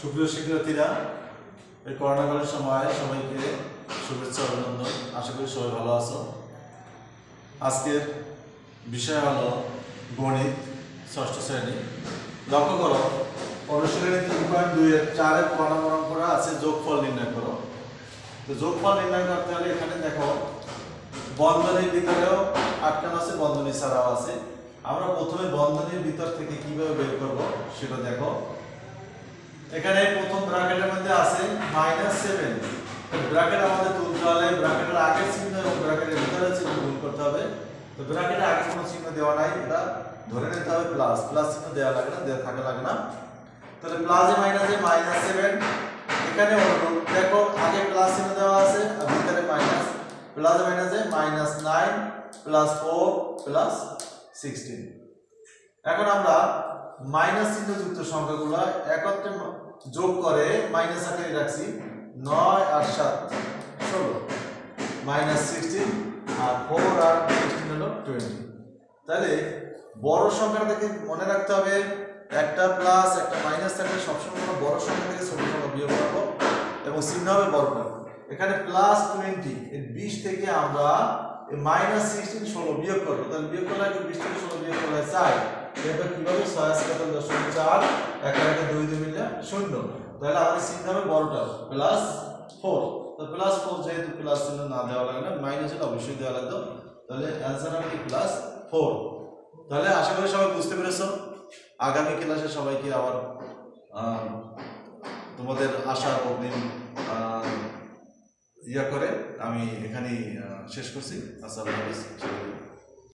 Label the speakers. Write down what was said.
Speaker 1: সুপ্রিয় শিক্ষার্থীরা, এই করোনাকালীন সময় সবাইকে শুভেচ্ছা, অভিনন্দন। আশা করি সবাই ভালো আছো। আজকের বিষয় হলো গণিত, ষষ্ঠ শ্রেণি। লক্ষ্য করো, অনুশীলনী তিন পয়েন্ট দুইয়ের চারের গণগণন করা আছে, যোগফল নির্ণয় করো। তো যোগফল নির্ণয় করতে হলে এখানে দেখো, বন্ধনীর ভিতরেও আটকানো আছে, বন্ধনী ছাড়াও আছে। আমরা প্রথমে বন্ধনীর ভিতর থেকে কীভাবে বের করব, সেটা দেখো। এখানে প্রথম ব্র্যাকেটের মধ্যে আছে মাইনাস ব্র্যাকেট আমাদের তুলতে হলে ব্র্যাকেটের আগের চিহ্ন এবং ব্র্যাকেটের ভিতরের চিহ্ন গুণ করতে হবে। তো ব্র্যাকেটের আগে কোনো চিহ্ন দেওয়া নাই, এটা ধরে নিতে হবে প্লাস প্লাস চিহ্ন দেওয়া লাগে না, দেওয়া থাকা লাগে না। তাহলে প্লাসে মাইনাসে মাইনাস সেভেন এখানে দেখো আগে প্লাস চিহ্ন দেওয়া আছে আর ভিতরে মাইনাস প্লাস মাইনাসে minus nine plus four plus sixteen এখন আমরা মাইনাস চিহ্ন যুক্ত সংখ্যাগুলো একত্রে যোগ করে মাইনাস আকারে রাখছি নয় আর সাত, ষোলো। মাইনাস সিক্সটিন আর ফোর আর সিক্সটিন হলো টোয়েন্টি তাহলে বড় সংখ্যা থেকে মনে রাখতে হবে, একটা প্লাস একটা মাইনাস থাকলে সবসময় আমরা বড় সংখ্যা থেকে ছোট সংখ্যা বিয়োগ করব এবং চিহ্ন হবে বড়টা এখানে প্লাস টোয়েন্টি এই বিশ থেকে আমরা মাইনাস সিক্সটিন ষোলো বিয়োগ করব। তাহলে বিয়োগ করলে বিশ থেকে ষোলো বিয়োগ করলে চাই এবার কীভাবে ছয় আছে কত দশমিক চার, একে একে দুই দুই মিলে শূন্য? তাহলে আমাদের চিহ্ন হবে বড়টা প্লাস ফোর তো প্লাস ফোর যেহেতু প্লাস চিহ্ন না দেওয়া লাগে না মাইনাস হলে অবশ্যই দেওয়া লাগতো। তাহলে অ্যান্সার হবে প্লাস ফোর তাহলে আশা করি সবাই বুঝতে পেরেছ। আগামী ক্লাসে সবাইকে আবার তোমাদের আশার অগ্রিম ইয়া করে আমি এখানেই শেষ করছি। আসসালামু আলাইকুম।